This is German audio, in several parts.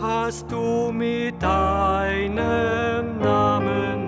Hast du mit deinem Namen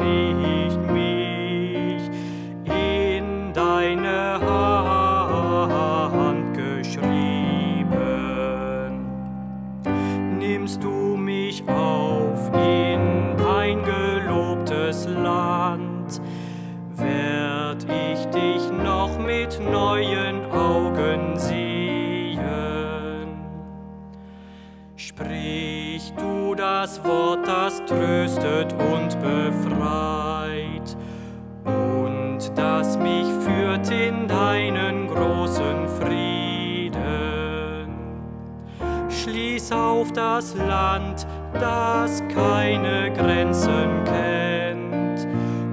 das Land, das keine Grenzen kennt,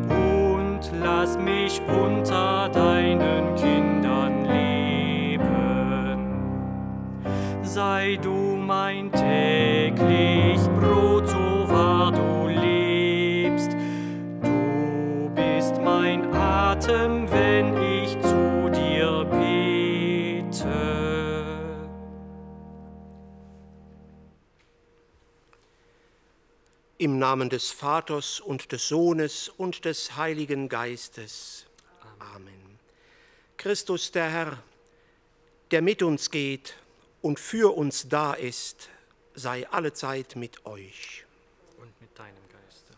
und lass mich unter deinen Kindern leben. Sei du mein täglich Im Namen des Vaters und des Sohnes und des Heiligen Geistes. Amen. Christus der Herr, der mit uns geht und für uns da ist, sei allezeit mit euch. Und mit deinem Geiste.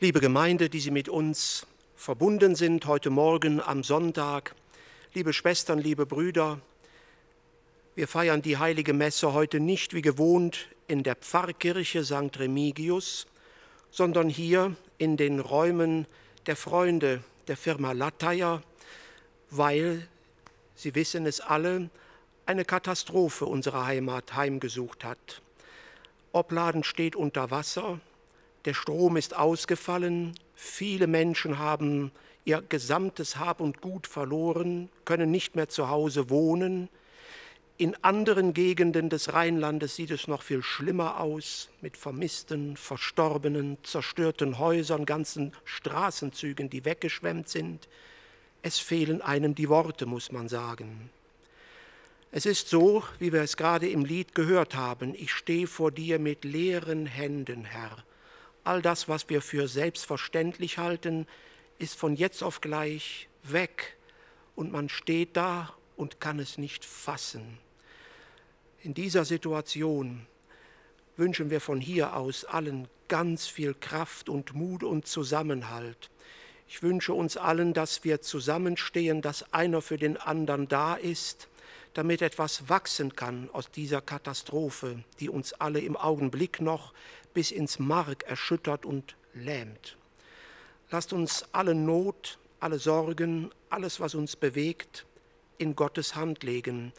Liebe Gemeinde, die Sie mit uns verbunden sind heute Morgen am Sonntag, liebe Schwestern, liebe Brüder, wir feiern die heilige Messe heute nicht wie gewohnt in der Pfarrkirche St. Remigius, sondern hier in den Räumen der Freunde der Firma Latteier, weil, Sie wissen es alle, eine Katastrophe unsere Heimat heimgesucht hat. Opladen steht unter Wasser, der Strom ist ausgefallen, viele Menschen haben ihr gesamtes Hab und Gut verloren, können nicht mehr zu Hause wohnen. In anderen Gegenden des Rheinlandes sieht es noch viel schlimmer aus, mit vermissten, verstorbenen, zerstörten Häusern, ganzen Straßenzügen, die weggeschwemmt sind. Es fehlen einem die Worte, muss man sagen. Es ist so, wie wir es gerade im Lied gehört haben, ich stehe vor dir mit leeren Händen, Herr. All das, was wir für selbstverständlich halten, ist von jetzt auf gleich weg und man steht da und kann es nicht fassen. In dieser Situation wünschen wir von hier aus allen ganz viel Kraft und Mut und Zusammenhalt. Ich wünsche uns allen, dass wir zusammenstehen, dass einer für den anderen da ist, damit etwas wachsen kann aus dieser Katastrophe, die uns alle im Augenblick noch bis ins Mark erschüttert und lähmt. Lasst uns alle Not, alle Sorgen, alles, was uns bewegt, in Gottes Hand legen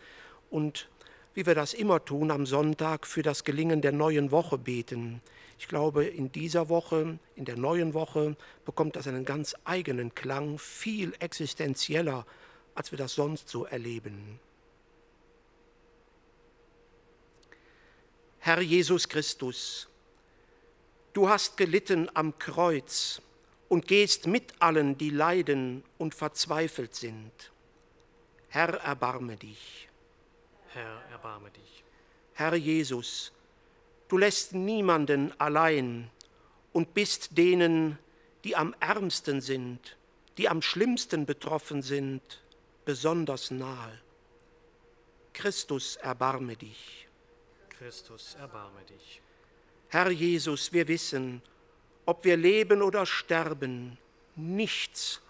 und wie wir das immer tun, am Sonntag für das Gelingen der neuen Woche beten. Ich glaube, in dieser Woche, in der neuen Woche, bekommt das einen ganz eigenen Klang, viel existenzieller, als wir das sonst so erleben. Herr Jesus Christus, du hast gelitten am Kreuz und gehst mit allen, die leiden und verzweifelt sind. Herr, erbarme dich. Herr, erbarme dich. Herr Jesus, du lässt niemanden allein und bist denen, die am ärmsten sind, die am schlimmsten betroffen sind, besonders nahe. Christus, erbarme dich. Christus, erbarme dich. Herr Jesus, wir wissen, ob wir leben oder sterben, nichts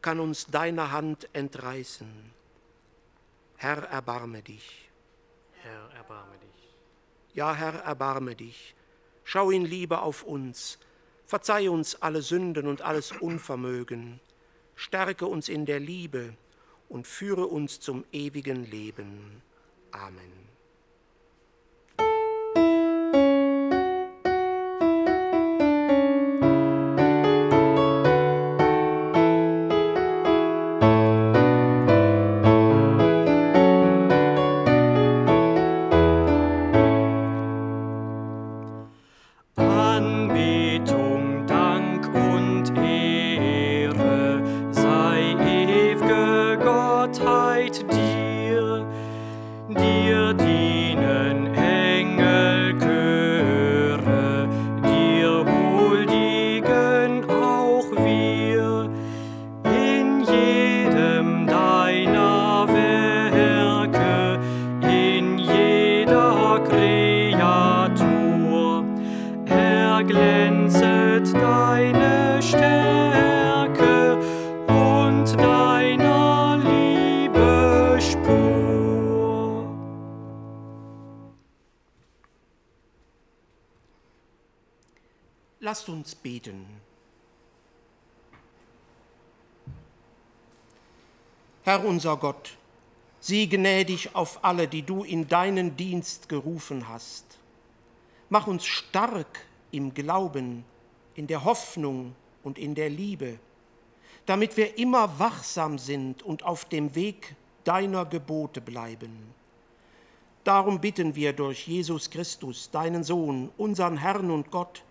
kann uns deiner Hand entreißen. Herr, erbarme dich. Herr, erbarme dich. Ja, Herr, erbarme dich. Schau in Liebe auf uns, verzeih uns alle Sünden und alles Unvermögen, stärke uns in der Liebe und führe uns zum ewigen Leben. Amen. Beten. Herr unser Gott, sieh gnädig auf alle, die du in deinen Dienst gerufen hast. Mach uns stark im Glauben, in der Hoffnung und in der Liebe, damit wir immer wachsam sind und auf dem Weg deiner Gebote bleiben. Darum bitten wir durch Jesus Christus, deinen Sohn, unseren Herrn und Gott,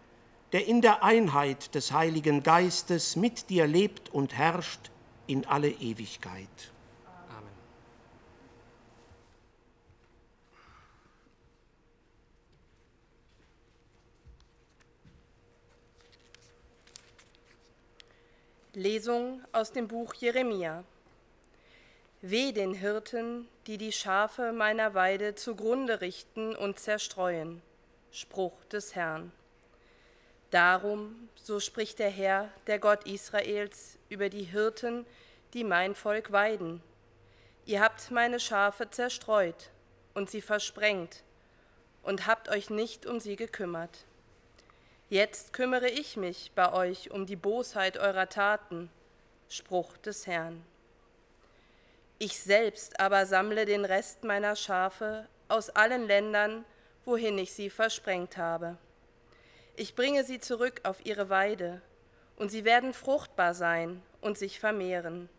der in der Einheit des Heiligen Geistes mit dir lebt und herrscht in alle Ewigkeit. Amen. Lesung aus dem Buch Jeremia. Weh den Hirten, die die Schafe meiner Weide zugrunde richten und zerstreuen. Spruch des Herrn. Darum, so spricht der Herr, der Gott Israels, über die Hirten, die mein Volk weiden. Ihr habt meine Schafe zerstreut und sie versprengt und habt euch nicht um sie gekümmert. Jetzt kümmere ich mich bei euch um die Bosheit eurer Taten, Spruch des Herrn. Ich selbst aber sammle den Rest meiner Schafe aus allen Ländern, wohin ich sie versprengt habe. Ich bringe sie zurück auf ihre Weide, und sie werden fruchtbar sein und sich vermehren.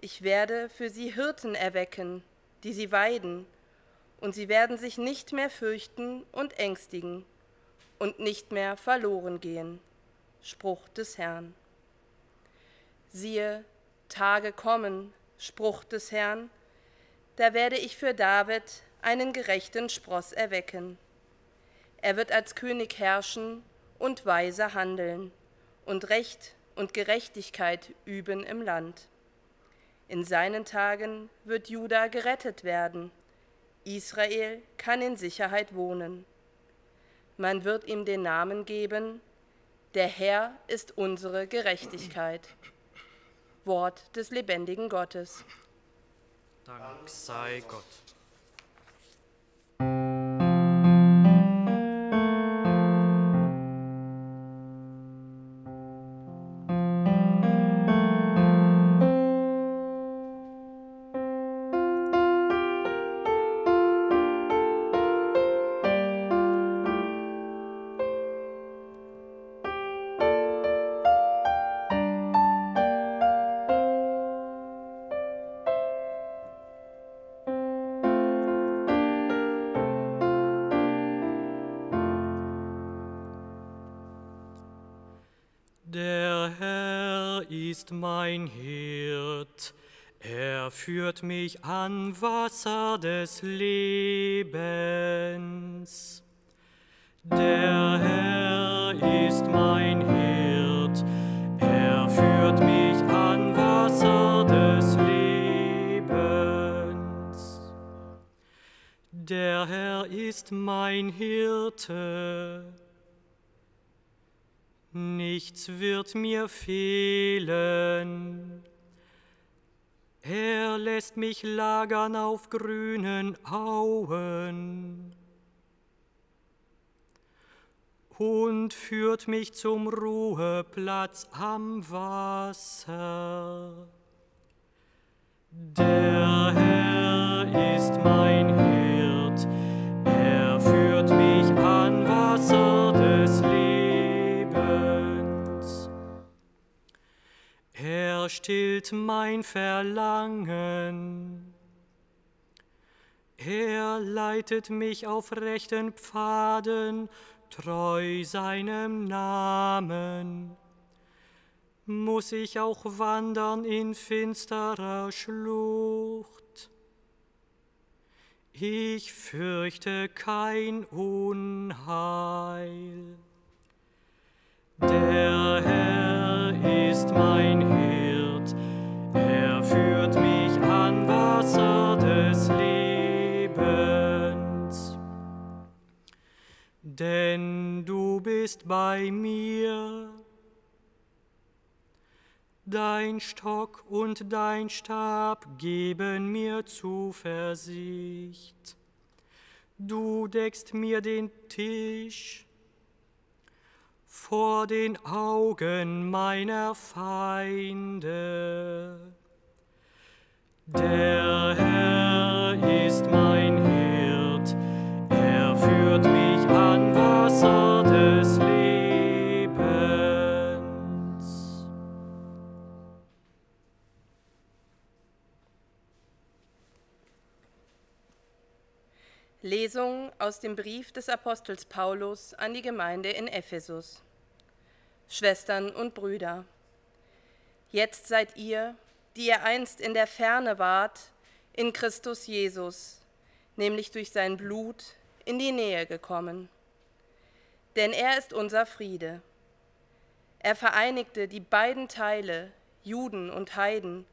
Ich werde für sie Hirten erwecken, die sie weiden, und sie werden sich nicht mehr fürchten und ängstigen und nicht mehr verloren gehen. Spruch des Herrn. Siehe, Tage kommen, Spruch des Herrn, da werde ich für David einen gerechten Spross erwecken er wird als König herrschen und weise handeln und Recht und Gerechtigkeit üben im Land. In seinen Tagen wird Juda gerettet werden. Israel kann in Sicherheit wohnen. Man wird ihm den Namen geben, der Herr ist unsere Gerechtigkeit. Wort des lebendigen Gottes. Dank sei Gott. Des Lebens. Der Herr ist mein Hirt, er führt mich an Wasser des Lebens. Der Herr ist mein Hirte, nichts wird mir fehlen. Er lässt mich lagern auf grünen Auen und führt mich zum Ruheplatz am Wasser. Der Herr Er stillt mein Verlangen. Er leitet mich auf rechten Pfaden, treu seinem Namen. Muss ich auch wandern in finsterer Schlucht? Ich fürchte kein Unheil. Der Herr ist mein Hirt, er führt mich an Wasser des Lebens. Denn du bist bei mir, dein Stock und dein Stab geben mir Zuversicht. Du deckst mir den Tisch vor den Augen meiner Feinde. Der Herr ist mein Hirt, er führt mich an Wasser des Lebens. Lesung aus dem Brief des Apostels Paulus an die Gemeinde in Ephesus. Schwestern und Brüder, jetzt seid ihr, die ihr einst in der Ferne wart, in Christus Jesus, nämlich durch sein Blut, in die Nähe gekommen. Denn er ist unser Friede. Er vereinigte die beiden Teile, Juden und Heiden,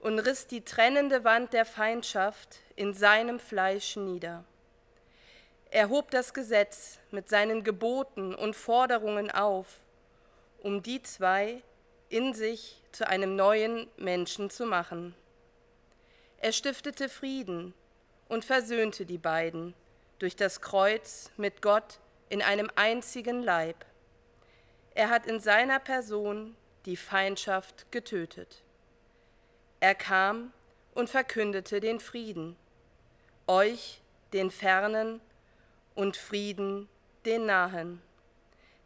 und riss die trennende Wand der Feindschaft in seinem Fleisch nieder. Er hob das Gesetz mit seinen Geboten und Forderungen auf, um die zwei in sich zu einem neuen Menschen zu machen. Er stiftete Frieden und versöhnte die beiden durch das Kreuz mit Gott in einem einzigen Leib. Er hat in seiner Person die Feindschaft getötet. Er kam und verkündete den Frieden, euch den Fernen und Frieden den Nahen.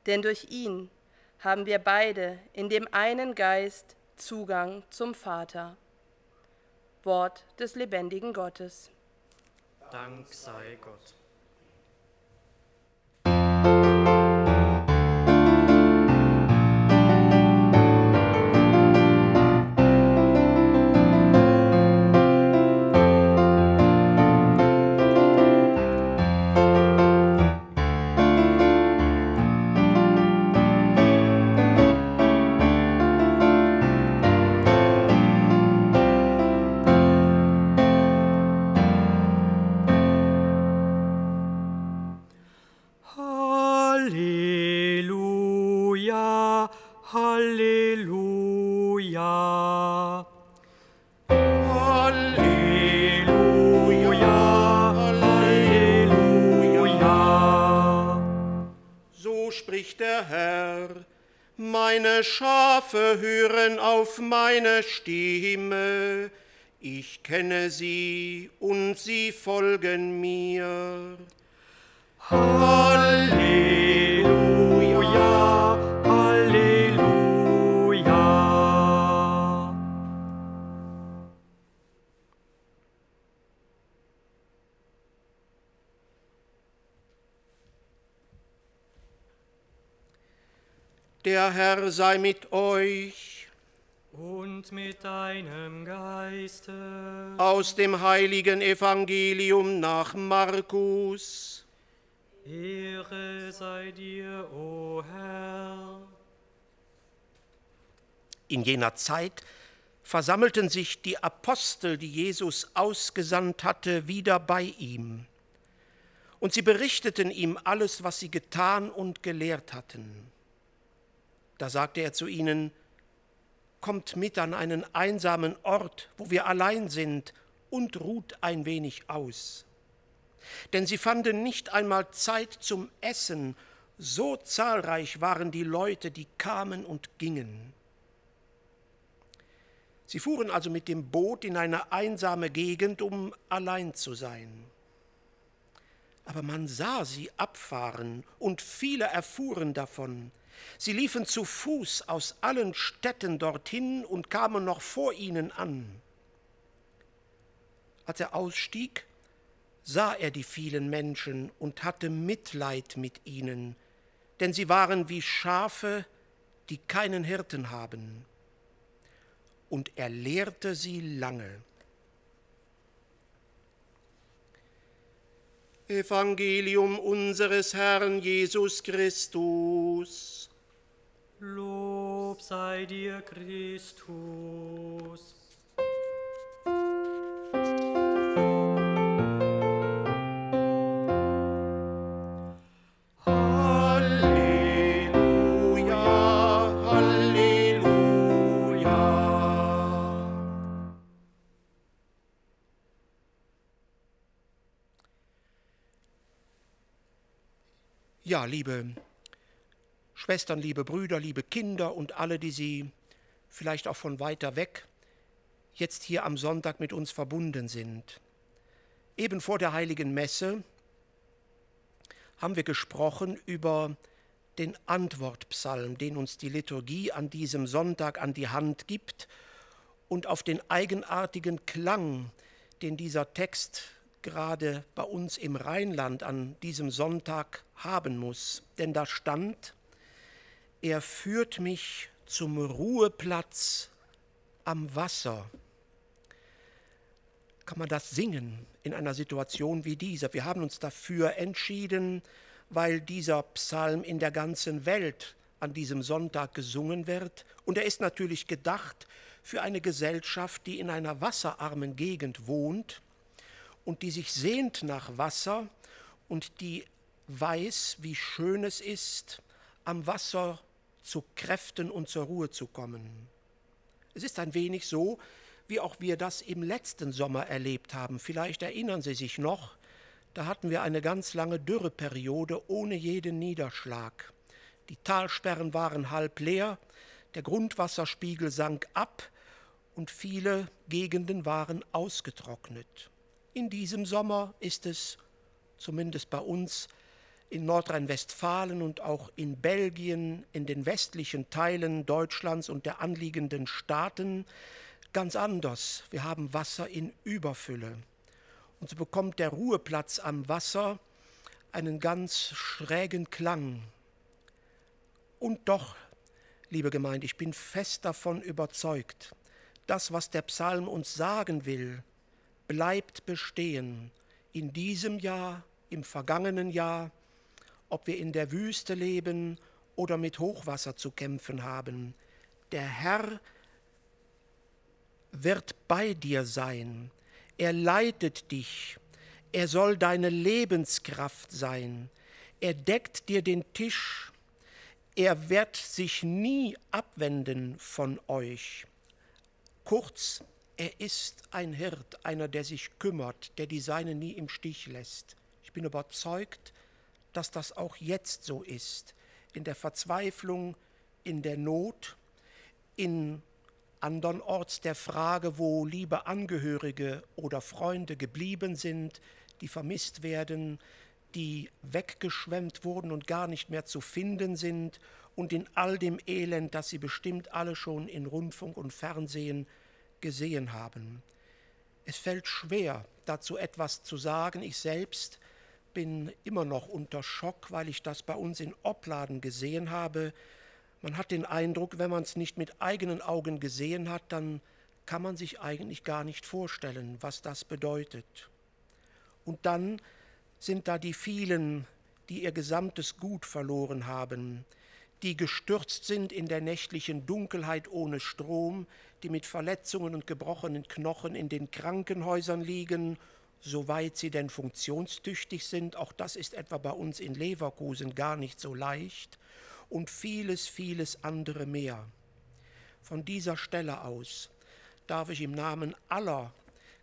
Denn durch ihn haben wir beide in dem einen Geist Zugang zum Vater. Wort des lebendigen Gottes. Dank sei Gott. Spricht der Herr, meine Schafe hören auf meine Stimme, ich kenne sie und sie folgen mir. Halleluja. Der Herr sei mit euch Und mit deinem Geiste. aus dem heiligen Evangelium nach Markus. Ehre sei dir, o Herr. In jener Zeit versammelten sich die Apostel, die Jesus ausgesandt hatte, wieder bei ihm. Und sie berichteten ihm alles, was sie getan und gelehrt hatten. Da sagte er zu ihnen, Kommt mit an einen einsamen Ort, wo wir allein sind, und ruht ein wenig aus. Denn sie fanden nicht einmal Zeit zum Essen, so zahlreich waren die Leute, die kamen und gingen. Sie fuhren also mit dem Boot in eine einsame Gegend, um allein zu sein. Aber man sah sie abfahren und viele erfuhren davon. Sie liefen zu Fuß aus allen Städten dorthin und kamen noch vor ihnen an. Als er ausstieg, sah er die vielen Menschen und hatte Mitleid mit ihnen, denn sie waren wie Schafe, die keinen Hirten haben. Und er lehrte sie lange. Evangelium unseres Herrn Jesus Christus. Lob sei dir, Christus. Ja, liebe Schwestern, liebe Brüder, liebe Kinder und alle, die Sie vielleicht auch von weiter weg jetzt hier am Sonntag mit uns verbunden sind. Eben vor der heiligen Messe haben wir gesprochen über den Antwortpsalm, den uns die Liturgie an diesem Sonntag an die Hand gibt und auf den eigenartigen Klang, den dieser Text gerade bei uns im Rheinland an diesem Sonntag haben muss. Denn da stand, er führt mich zum Ruheplatz am Wasser. Kann man das singen in einer Situation wie dieser? Wir haben uns dafür entschieden, weil dieser Psalm in der ganzen Welt an diesem Sonntag gesungen wird. Und er ist natürlich gedacht für eine Gesellschaft, die in einer wasserarmen Gegend wohnt und die sich sehnt nach Wasser und die weiß, wie schön es ist, am Wasser zu Kräften und zur Ruhe zu kommen. Es ist ein wenig so, wie auch wir das im letzten Sommer erlebt haben. Vielleicht erinnern Sie sich noch, da hatten wir eine ganz lange Dürreperiode ohne jeden Niederschlag. Die Talsperren waren halb leer, der Grundwasserspiegel sank ab und viele Gegenden waren ausgetrocknet. In diesem Sommer ist es, zumindest bei uns, in Nordrhein-Westfalen und auch in Belgien, in den westlichen Teilen Deutschlands und der anliegenden Staaten ganz anders. Wir haben Wasser in Überfülle. Und so bekommt der Ruheplatz am Wasser einen ganz schrägen Klang. Und doch, liebe Gemeinde, ich bin fest davon überzeugt, das, was der Psalm uns sagen will, bleibt bestehen in diesem Jahr, im vergangenen Jahr, ob wir in der Wüste leben oder mit Hochwasser zu kämpfen haben. Der Herr wird bei dir sein. Er leitet dich. Er soll deine Lebenskraft sein. Er deckt dir den Tisch. Er wird sich nie abwenden von euch. Kurz, er ist ein Hirt, einer, der sich kümmert, der die Seine nie im Stich lässt. Ich bin überzeugt, dass das auch jetzt so ist. In der Verzweiflung, in der Not, in andernorts der Frage, wo liebe Angehörige oder Freunde geblieben sind, die vermisst werden, die weggeschwemmt wurden und gar nicht mehr zu finden sind, und in all dem Elend, das sie bestimmt alle schon in Rundfunk und Fernsehen gesehen haben. Es fällt schwer, dazu etwas zu sagen. Ich selbst bin immer noch unter Schock, weil ich das bei uns in Opladen gesehen habe. Man hat den Eindruck, wenn man es nicht mit eigenen Augen gesehen hat, dann kann man sich eigentlich gar nicht vorstellen, was das bedeutet. Und dann sind da die vielen, die ihr gesamtes Gut verloren haben, die gestürzt sind in der nächtlichen Dunkelheit ohne Strom, die mit Verletzungen und gebrochenen Knochen in den Krankenhäusern liegen, soweit sie denn funktionstüchtig sind. Auch das ist etwa bei uns in Leverkusen gar nicht so leicht. Und vieles, vieles andere mehr. Von dieser Stelle aus darf ich im Namen aller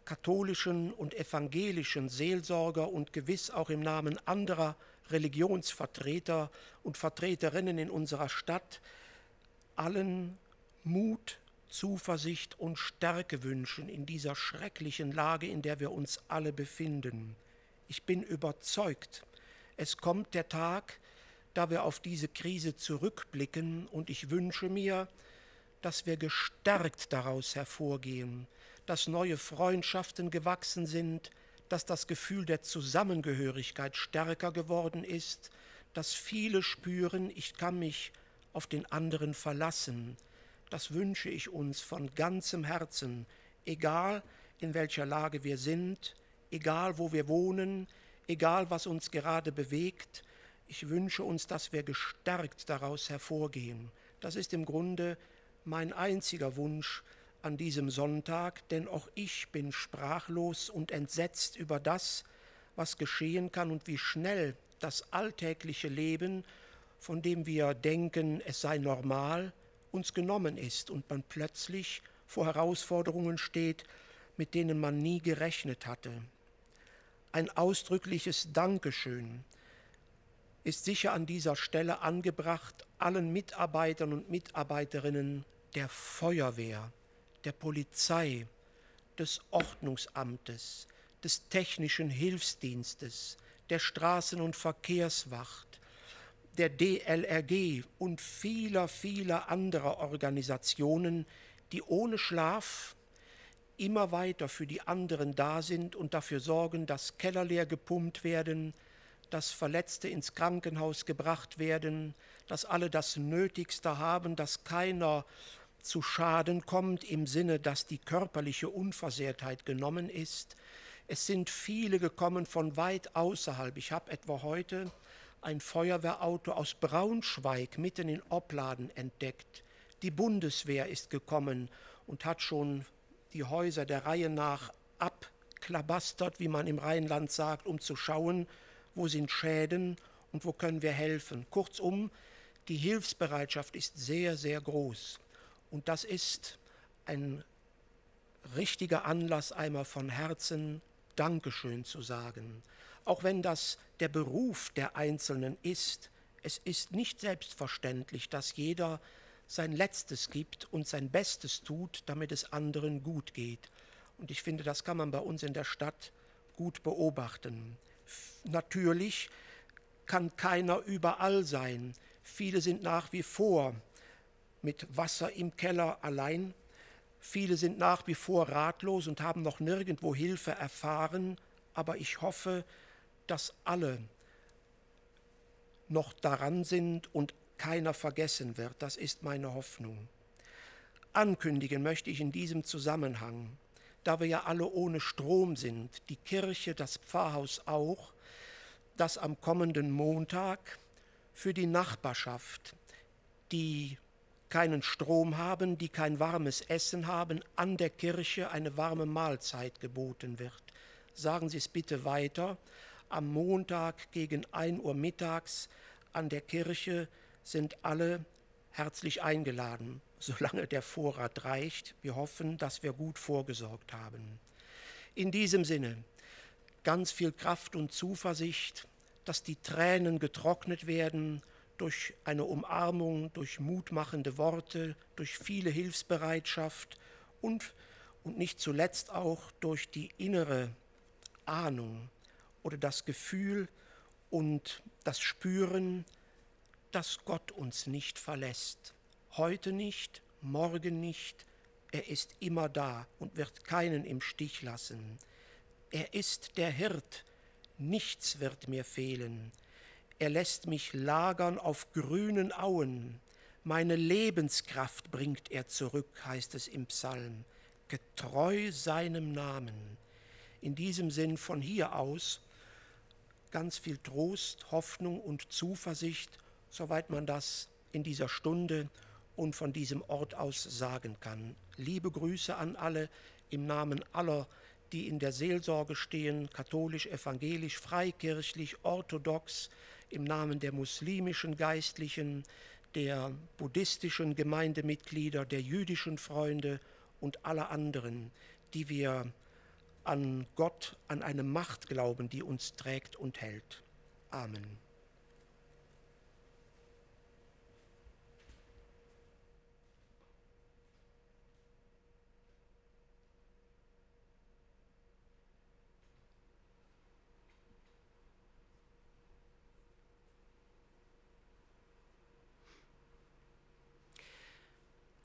katholischen und evangelischen Seelsorger und gewiss auch im Namen anderer Religionsvertreter und Vertreterinnen in unserer Stadt allen Mut, Zuversicht und Stärke wünschen in dieser schrecklichen Lage, in der wir uns alle befinden. Ich bin überzeugt, es kommt der Tag, da wir auf diese Krise zurückblicken und ich wünsche mir, dass wir gestärkt daraus hervorgehen, dass neue Freundschaften gewachsen sind, dass das Gefühl der Zusammengehörigkeit stärker geworden ist, dass viele spüren, ich kann mich auf den anderen verlassen. Das wünsche ich uns von ganzem Herzen, egal in welcher Lage wir sind, egal wo wir wohnen, egal was uns gerade bewegt. Ich wünsche uns, dass wir gestärkt daraus hervorgehen. Das ist im Grunde mein einziger Wunsch an diesem Sonntag, denn auch ich bin sprachlos und entsetzt über das, was geschehen kann und wie schnell das alltägliche Leben, von dem wir denken, es sei normal, uns genommen ist und man plötzlich vor Herausforderungen steht, mit denen man nie gerechnet hatte. Ein ausdrückliches Dankeschön ist sicher an dieser Stelle angebracht allen Mitarbeitern und Mitarbeiterinnen der Feuerwehr, der Polizei, des Ordnungsamtes, des technischen Hilfsdienstes, der Straßen- und Verkehrswacht, der DLRG und vieler, vieler anderer Organisationen, die ohne Schlaf immer weiter für die anderen da sind und dafür sorgen, dass Keller leer gepumpt werden, dass Verletzte ins Krankenhaus gebracht werden, dass alle das Nötigste haben, dass keiner zu Schaden kommt im Sinne, dass die körperliche Unversehrtheit genommen ist. Es sind viele gekommen von weit außerhalb. Ich habe etwa heute ein Feuerwehrauto aus Braunschweig mitten in Opladen entdeckt. Die Bundeswehr ist gekommen und hat schon die Häuser der Reihe nach abklabastert, wie man im Rheinland sagt, um zu schauen, wo sind Schäden und wo können wir helfen. Kurzum, die Hilfsbereitschaft ist sehr, sehr groß. Und das ist ein richtiger Anlass, einmal von Herzen Dankeschön zu sagen. Auch wenn das der Beruf der Einzelnen ist, es ist nicht selbstverständlich, dass jeder sein Letztes gibt und sein Bestes tut, damit es anderen gut geht. Und ich finde, das kann man bei uns in der Stadt gut beobachten. Natürlich kann keiner überall sein. Viele sind nach wie vor mit Wasser im Keller allein. Viele sind nach wie vor ratlos und haben noch nirgendwo Hilfe erfahren, aber ich hoffe, dass alle noch daran sind und keiner vergessen wird. Das ist meine Hoffnung. Ankündigen möchte ich in diesem Zusammenhang, da wir ja alle ohne Strom sind, die Kirche, das Pfarrhaus auch, dass am kommenden Montag für die Nachbarschaft, die keinen Strom haben, die kein warmes Essen haben, an der Kirche eine warme Mahlzeit geboten wird. Sagen Sie es bitte weiter. Am Montag gegen 1 Uhr mittags an der Kirche sind alle herzlich eingeladen, solange der Vorrat reicht. Wir hoffen, dass wir gut vorgesorgt haben. In diesem Sinne ganz viel Kraft und Zuversicht, dass die Tränen getrocknet werden durch eine Umarmung, durch mutmachende Worte, durch viele Hilfsbereitschaft und, und nicht zuletzt auch durch die innere Ahnung oder das Gefühl und das Spüren, dass Gott uns nicht verlässt. Heute nicht, morgen nicht. Er ist immer da und wird keinen im Stich lassen. Er ist der Hirt, nichts wird mir fehlen. Er lässt mich lagern auf grünen Auen. Meine Lebenskraft bringt er zurück, heißt es im Psalm, getreu seinem Namen. In diesem Sinn von hier aus ganz viel Trost, Hoffnung und Zuversicht, soweit man das in dieser Stunde und von diesem Ort aus sagen kann. Liebe Grüße an alle im Namen aller, die in der Seelsorge stehen, katholisch, evangelisch, freikirchlich, orthodox, im Namen der muslimischen Geistlichen, der buddhistischen Gemeindemitglieder, der jüdischen Freunde und aller anderen, die wir an Gott, an eine Macht glauben, die uns trägt und hält. Amen.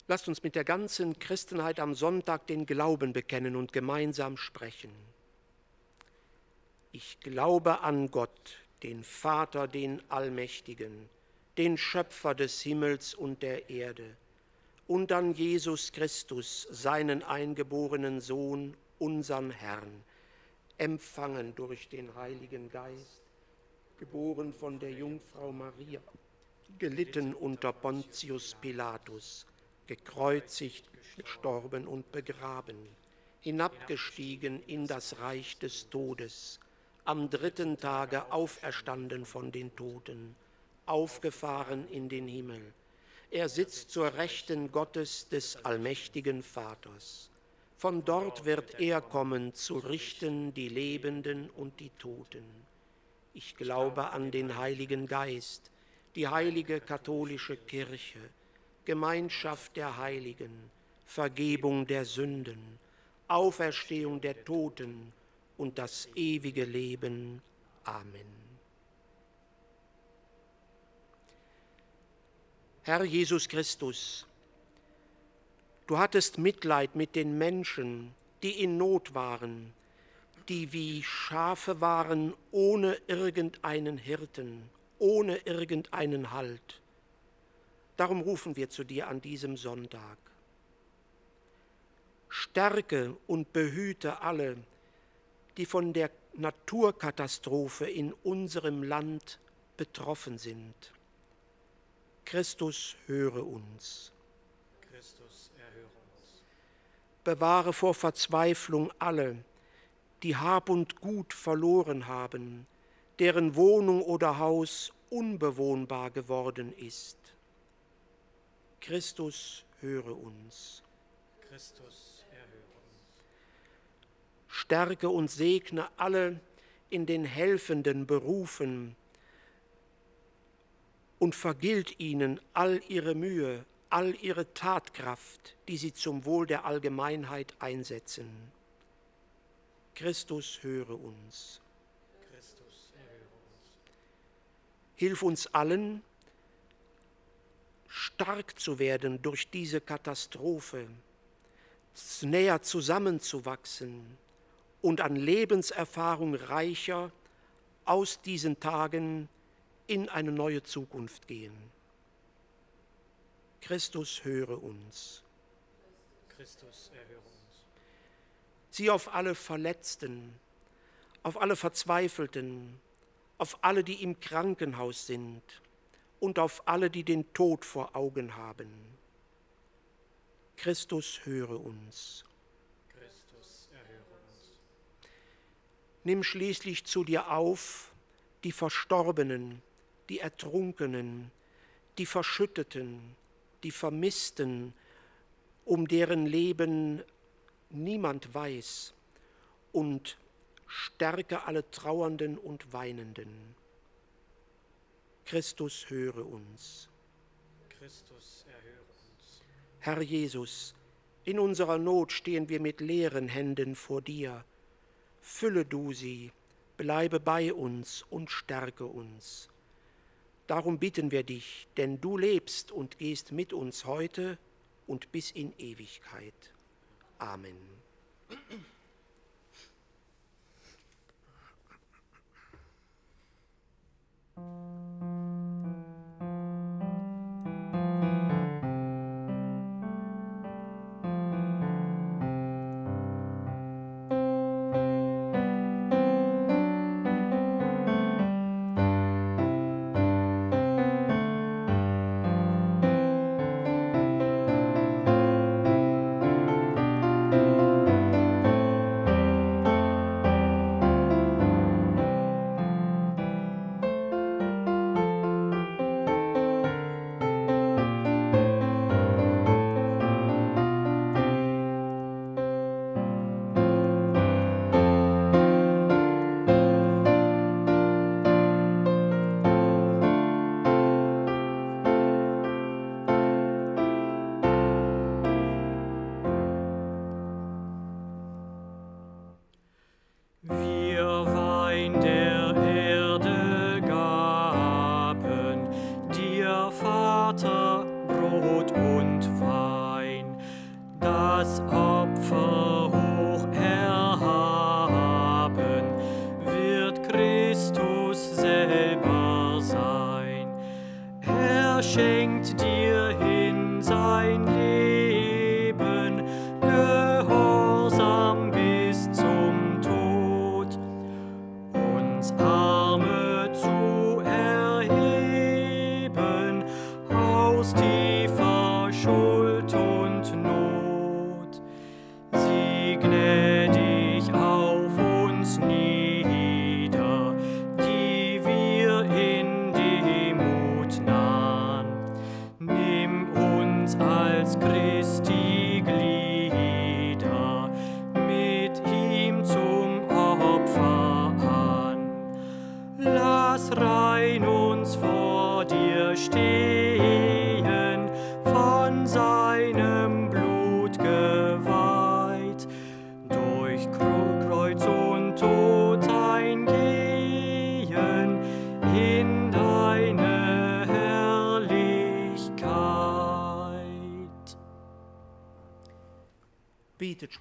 Lasst uns mit der ganzen Christenheit am Sonntag den Glauben bekennen und gemeinsam sprechen. Ich glaube an Gott, den Vater, den Allmächtigen, den Schöpfer des Himmels und der Erde, und an Jesus Christus, seinen eingeborenen Sohn, unseren Herrn, empfangen durch den Heiligen Geist, geboren von der Jungfrau Maria, gelitten unter Pontius Pilatus, gekreuzigt, gestorben und begraben, hinabgestiegen in das Reich des Todes, am dritten Tage auferstanden von den Toten, aufgefahren in den Himmel. Er sitzt zur Rechten Gottes des allmächtigen Vaters. Von dort wird er kommen, zu richten die Lebenden und die Toten. Ich glaube an den Heiligen Geist, die heilige katholische Kirche, Gemeinschaft der Heiligen, Vergebung der Sünden, Auferstehung der Toten und das ewige Leben. Amen. Herr Jesus Christus, du hattest Mitleid mit den Menschen, die in Not waren, die wie Schafe waren ohne irgendeinen Hirten, ohne irgendeinen Halt. Darum rufen wir zu dir an diesem Sonntag. Stärke und behüte alle, die von der Naturkatastrophe in unserem Land betroffen sind. Christus, höre uns. Christus, erhöre uns. Bewahre vor Verzweiflung alle, die Hab und Gut verloren haben, deren Wohnung oder Haus unbewohnbar geworden ist. Christus, höre uns. Christus, erhöre uns. Stärke und segne alle in den helfenden Berufen und vergilt ihnen all ihre Mühe, all ihre Tatkraft, die sie zum Wohl der Allgemeinheit einsetzen. Christus, höre uns. Christus, erhöre uns. Hilf uns allen, stark zu werden durch diese Katastrophe, näher zusammenzuwachsen und an Lebenserfahrung reicher aus diesen Tagen in eine neue Zukunft gehen. Christus, höre uns. Christus, erhöre uns. Sieh auf alle Verletzten, auf alle Verzweifelten, auf alle, die im Krankenhaus sind und auf alle, die den Tod vor Augen haben. Christus, höre uns. Christus, erhöre uns. Nimm schließlich zu dir auf die Verstorbenen, die Ertrunkenen, die Verschütteten, die Vermissten, um deren Leben niemand weiß, und stärke alle Trauernden und Weinenden. Christus höre uns. Christus erhöre uns. Herr Jesus, in unserer Not stehen wir mit leeren Händen vor dir. Fülle du sie, bleibe bei uns und stärke uns. Darum bitten wir dich, denn du lebst und gehst mit uns heute und bis in Ewigkeit. Amen.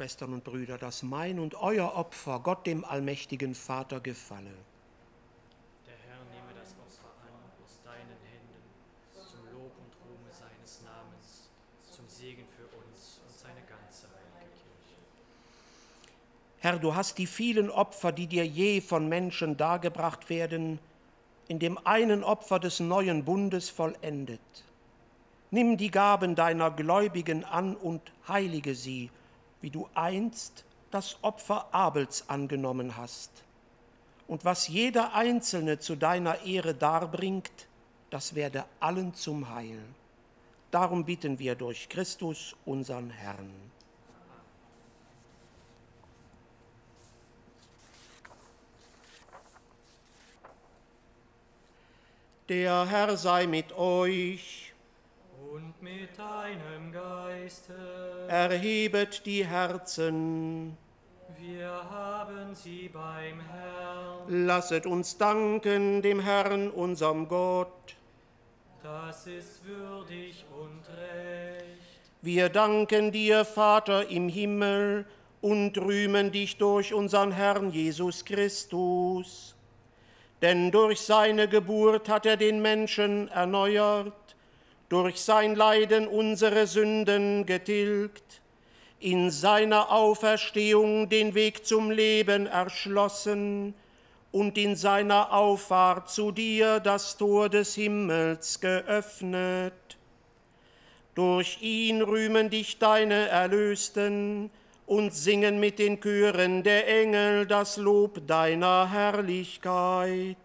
Schwestern und Brüder, dass mein und euer Opfer Gott dem allmächtigen Vater gefalle. Der Herr nehme das Opfer an aus deinen Händen, zum Lob und Ruhme seines Namens, zum Segen für uns und seine ganze heilige Kirche. Herr, du hast die vielen Opfer, die dir je von Menschen dargebracht werden, in dem einen Opfer des neuen Bundes vollendet. Nimm die Gaben deiner Gläubigen an und heilige sie, wie du einst das Opfer Abels angenommen hast. Und was jeder Einzelne zu deiner Ehre darbringt, das werde allen zum Heil. Darum bitten wir durch Christus, unseren Herrn. Der Herr sei mit euch. Und mit deinem Geiste, Erhebet die Herzen. wir haben sie beim Herrn. Lasset uns danken dem Herrn, unserem Gott. Das ist würdig und recht. Wir danken dir, Vater im Himmel, und rühmen dich durch unseren Herrn Jesus Christus. Denn durch seine Geburt hat er den Menschen erneuert, durch sein Leiden unsere Sünden getilgt, in seiner Auferstehung den Weg zum Leben erschlossen und in seiner Auffahrt zu dir das Tor des Himmels geöffnet. Durch ihn rühmen dich deine Erlösten und singen mit den Chören der Engel das Lob deiner Herrlichkeit.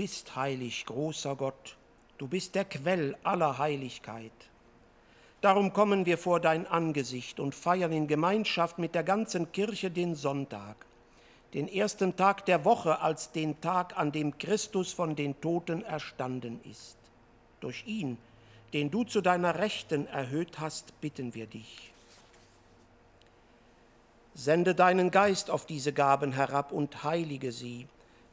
Bist heilig, großer Gott, du bist der Quell aller Heiligkeit. Darum kommen wir vor dein Angesicht und feiern in Gemeinschaft mit der ganzen Kirche den Sonntag, den ersten Tag der Woche als den Tag, an dem Christus von den Toten erstanden ist. Durch ihn, den du zu deiner Rechten erhöht hast, bitten wir dich. Sende deinen Geist auf diese Gaben herab und heilige sie,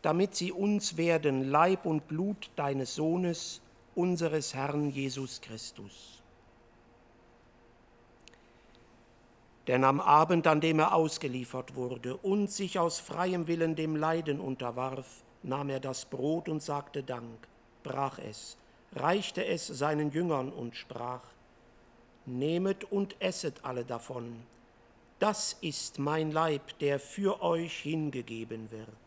damit sie uns werden Leib und Blut deines Sohnes, unseres Herrn Jesus Christus. Denn am Abend, an dem er ausgeliefert wurde und sich aus freiem Willen dem Leiden unterwarf, nahm er das Brot und sagte Dank, brach es, reichte es seinen Jüngern und sprach, Nehmet und esset alle davon, das ist mein Leib, der für euch hingegeben wird.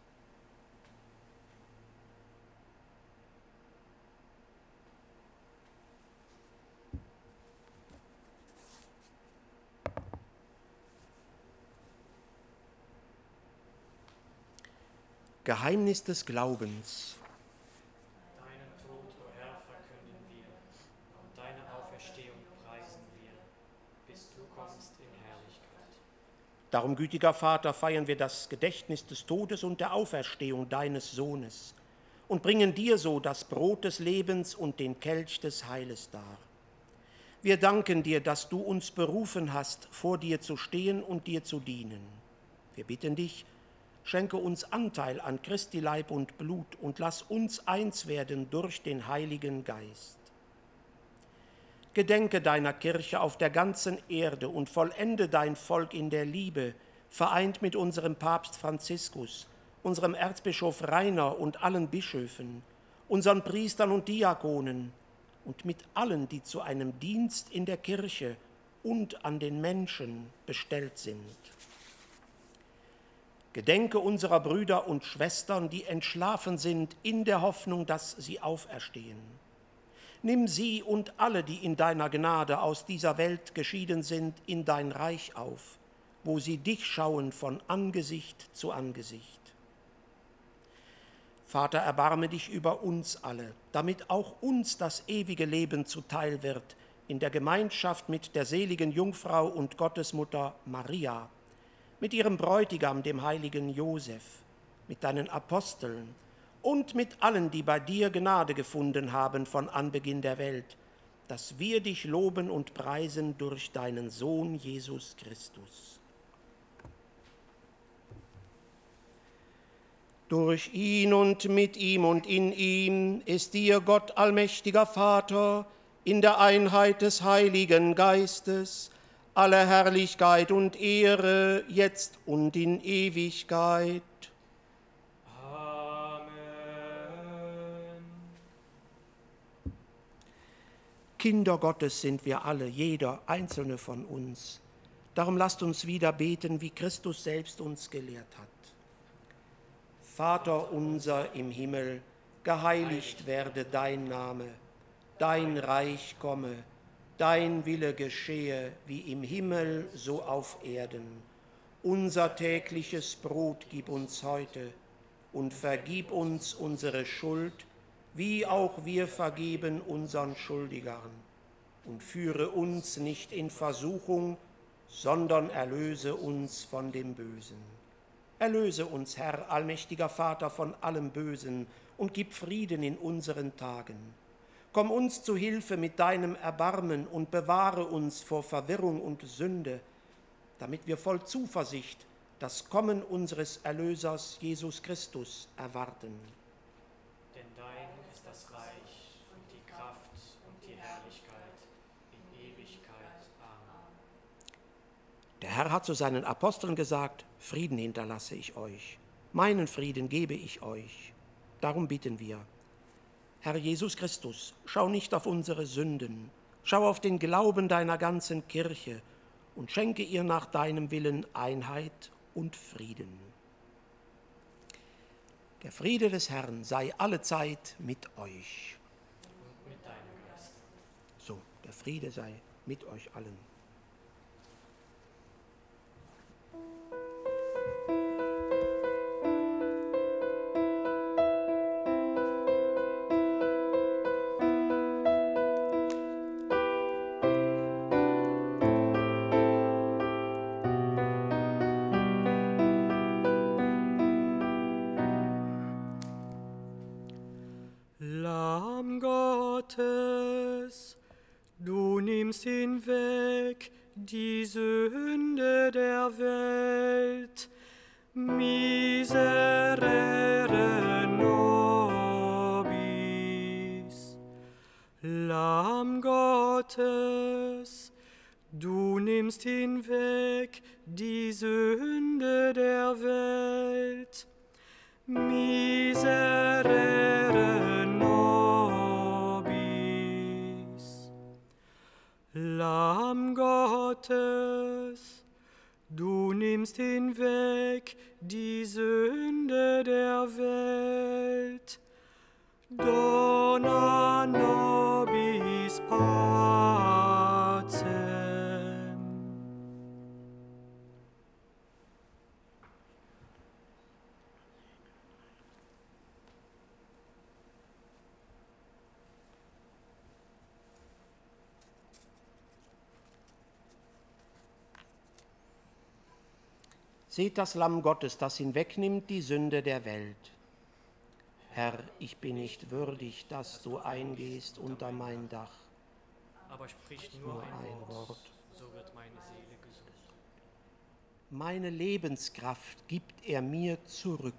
Geheimnis des Glaubens. Deinen Tod, o Herr, verkünden wir, und deine Auferstehung preisen wir, bis du kommst in Herrlichkeit. Darum, gütiger Vater, feiern wir das Gedächtnis des Todes und der Auferstehung deines Sohnes und bringen dir so das Brot des Lebens und den Kelch des Heiles dar. Wir danken dir, dass du uns berufen hast, vor dir zu stehen und dir zu dienen. Wir bitten dich, schenke uns Anteil an Christi Leib und Blut und lass uns eins werden durch den Heiligen Geist. Gedenke deiner Kirche auf der ganzen Erde und vollende dein Volk in der Liebe, vereint mit unserem Papst Franziskus, unserem Erzbischof Rainer und allen Bischöfen, unseren Priestern und Diakonen und mit allen, die zu einem Dienst in der Kirche und an den Menschen bestellt sind. Gedenke unserer Brüder und Schwestern, die entschlafen sind, in der Hoffnung, dass sie auferstehen. Nimm sie und alle, die in deiner Gnade aus dieser Welt geschieden sind, in dein Reich auf, wo sie dich schauen von Angesicht zu Angesicht. Vater, erbarme dich über uns alle, damit auch uns das ewige Leben zuteil wird, in der Gemeinschaft mit der seligen Jungfrau und Gottesmutter Maria, mit ihrem Bräutigam, dem heiligen Josef, mit deinen Aposteln, und mit allen, die bei dir Gnade gefunden haben von Anbeginn der Welt, dass wir dich loben und preisen durch deinen Sohn Jesus Christus. Durch ihn und mit ihm und in ihm ist dir Gott allmächtiger Vater in der Einheit des Heiligen Geistes alle Herrlichkeit und Ehre jetzt und in Ewigkeit. Kinder Gottes sind wir alle, jeder einzelne von uns. Darum lasst uns wieder beten, wie Christus selbst uns gelehrt hat. Vater unser im Himmel, geheiligt werde dein Name, dein Reich komme, dein Wille geschehe, wie im Himmel so auf Erden. Unser tägliches Brot gib uns heute und vergib uns unsere Schuld, wie auch wir vergeben unseren Schuldigern. Und führe uns nicht in Versuchung, sondern erlöse uns von dem Bösen. Erlöse uns, Herr, allmächtiger Vater, von allem Bösen und gib Frieden in unseren Tagen. Komm uns zu Hilfe mit deinem Erbarmen und bewahre uns vor Verwirrung und Sünde, damit wir voll Zuversicht das Kommen unseres Erlösers Jesus Christus erwarten. Der Herr hat zu seinen Aposteln gesagt, Frieden hinterlasse ich euch, meinen Frieden gebe ich euch. Darum bitten wir. Herr Jesus Christus, schau nicht auf unsere Sünden, schau auf den Glauben deiner ganzen Kirche und schenke ihr nach deinem Willen Einheit und Frieden. Der Friede des Herrn sei allezeit mit euch. Mit so, der Friede sei mit euch allen. nimmst hinweg die Seht das Lamm Gottes, das hinwegnimmt die Sünde der Welt. Herr, ich bin nicht würdig, dass du eingehst unter mein Dach. Aber sprich nur, ein, Wort. so wird meine Seele gesund. Meine Lebenskraft gibt er mir zurück.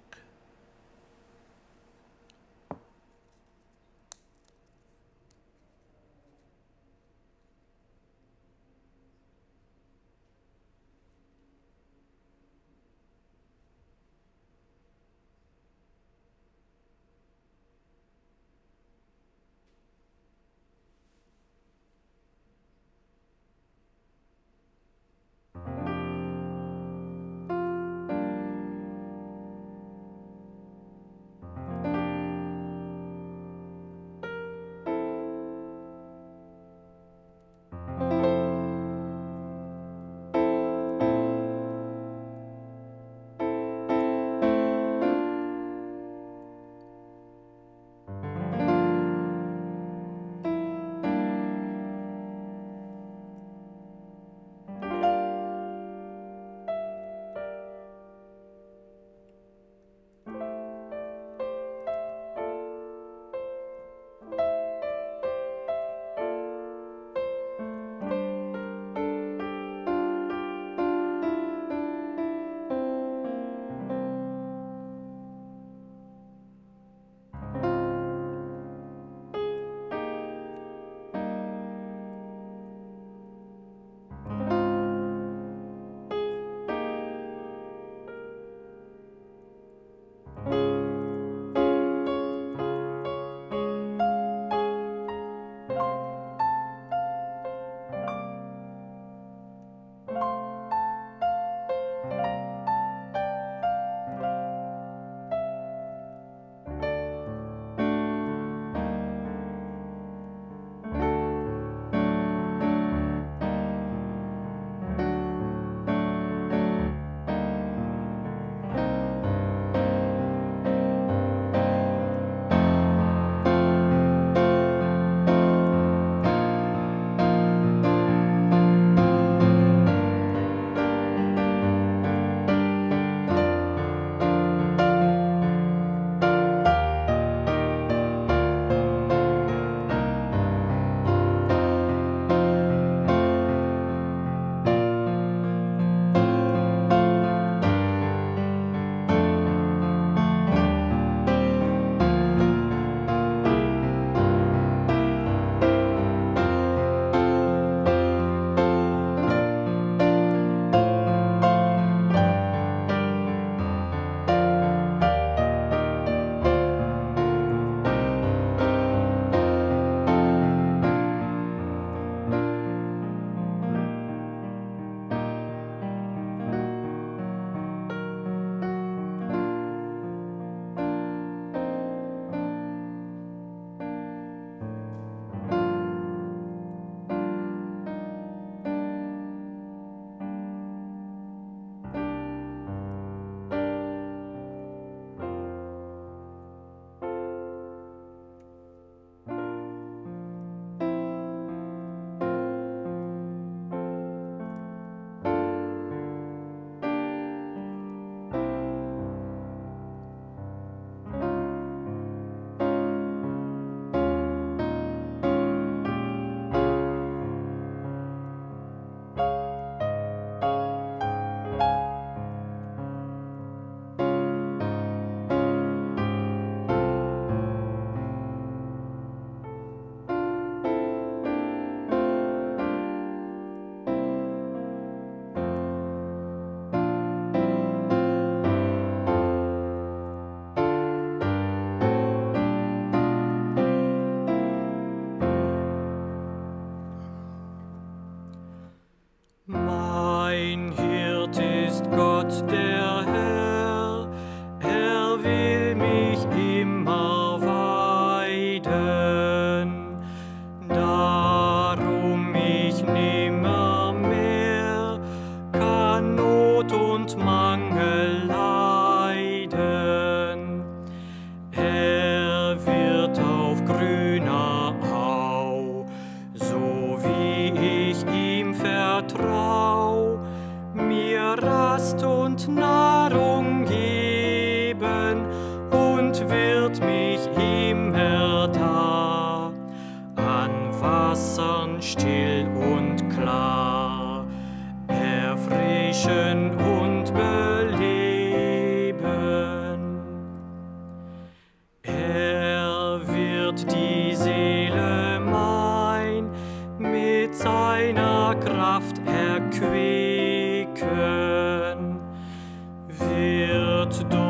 to do.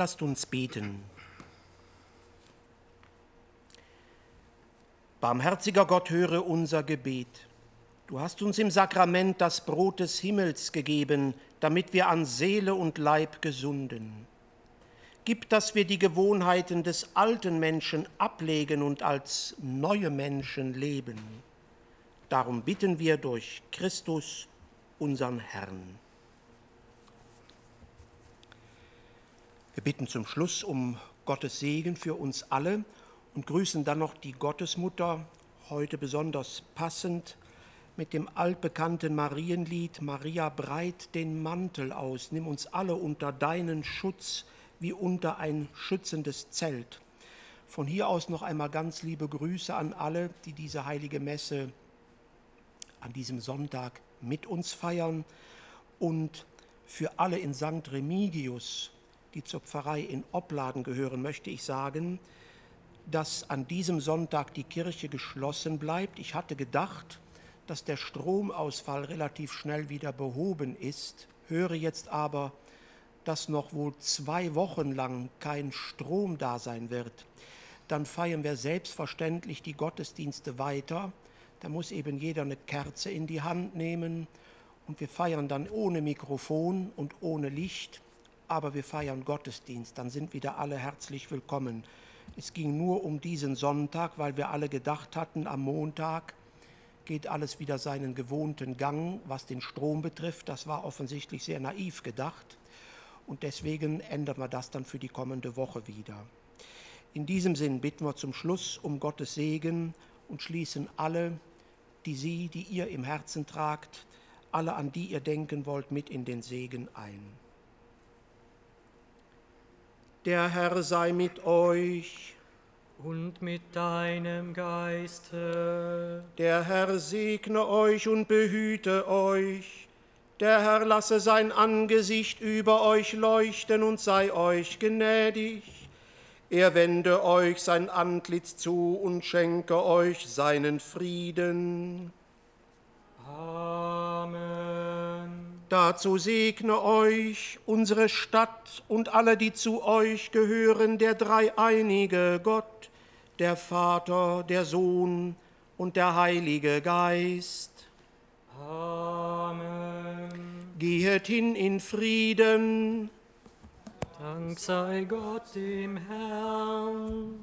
Lasst uns beten. Barmherziger Gott, höre unser Gebet. Du hast uns im Sakrament das Brot des Himmels gegeben, damit wir an Seele und Leib gesunden. Gib, dass wir die Gewohnheiten des alten Menschen ablegen und als neue Menschen leben. Darum bitten wir durch Christus, unseren Herrn. Wir bitten zum Schluss um Gottes Segen für uns alle und grüßen dann noch die Gottesmutter, heute besonders passend mit dem altbekannten Marienlied Maria breit den Mantel aus, nimm uns alle unter deinen Schutz wie unter ein schützendes Zelt. Von hier aus noch einmal ganz liebe Grüße an alle, die diese heilige Messe an diesem Sonntag mit uns feiern und für alle in St. Remigius die zur Pfarrei in Opladen gehören, möchte ich sagen, dass an diesem Sonntag die Kirche geschlossen bleibt. Ich hatte gedacht, dass der Stromausfall relativ schnell wieder behoben ist, höre jetzt aber, dass noch wohl zwei Wochen lang kein Strom da sein wird. Dann feiern wir selbstverständlich die Gottesdienste weiter. Da muss eben jeder eine Kerze in die Hand nehmen und wir feiern dann ohne Mikrofon und ohne Licht aber wir feiern Gottesdienst, dann sind wieder alle herzlich willkommen. Es ging nur um diesen Sonntag, weil wir alle gedacht hatten, am Montag geht alles wieder seinen gewohnten Gang, was den Strom betrifft. Das war offensichtlich sehr naiv gedacht und deswegen ändern wir das dann für die kommende Woche wieder. In diesem Sinn bitten wir zum Schluss um Gottes Segen und schließen alle, die Sie, die ihr im Herzen tragt, alle, an die ihr denken wollt, mit in den Segen ein. Der Herr sei mit euch. Und mit deinem Geiste. Der Herr segne euch und behüte euch. Der Herr lasse sein Angesicht über euch leuchten und sei euch gnädig. Er wende euch sein Antlitz zu und schenke euch seinen Frieden. Amen. Dazu segne euch unsere Stadt und alle, die zu euch gehören, der dreieinige Gott, der Vater, der Sohn und der Heilige Geist. Amen. Gehet hin in Frieden. Dank sei Gott dem Herrn.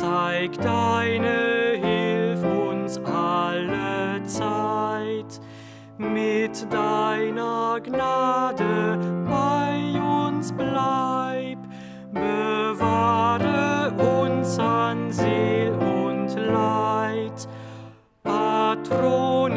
Zeig deine Hilf uns alle Zeit. Mit deiner Gnade bei uns bleib, bewahre uns an Seel und Leid. Patron